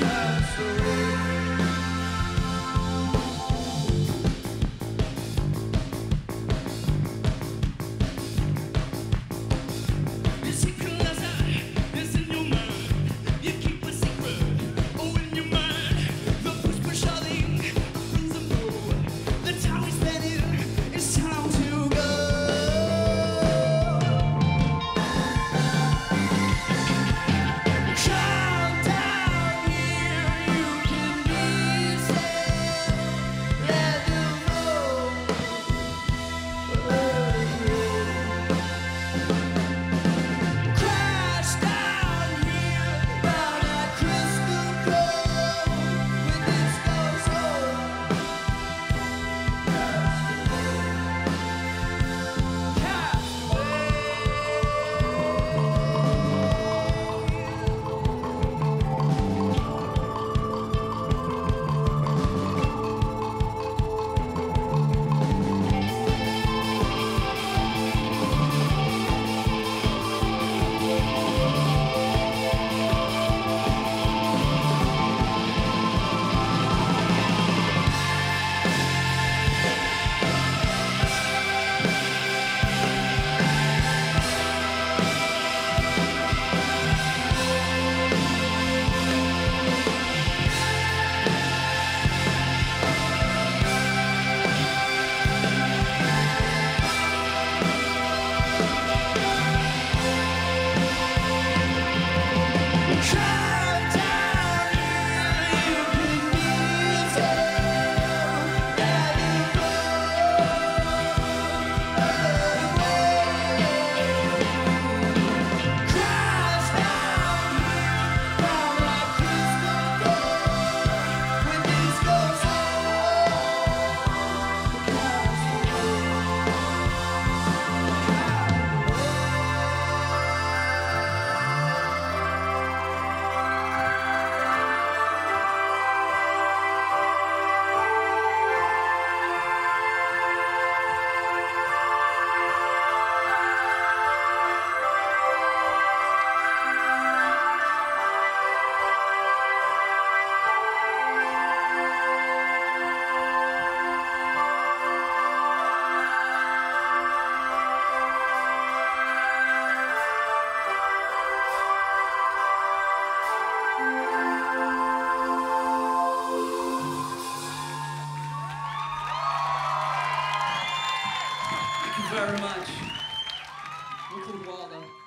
Production. Thank you very much. Richard Wilder.